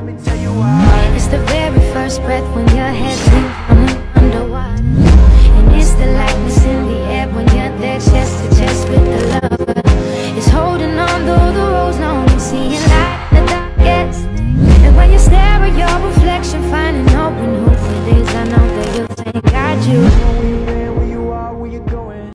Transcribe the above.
It's the very first breath when your head I'm coming underwater. And it's the lightness in the air when you're there chest to chest with the lover. It's holding on though the road's long and seeing light in the darkest. And when you stare at your reflection, finding hope and hope it is, I know that you'll thank God you.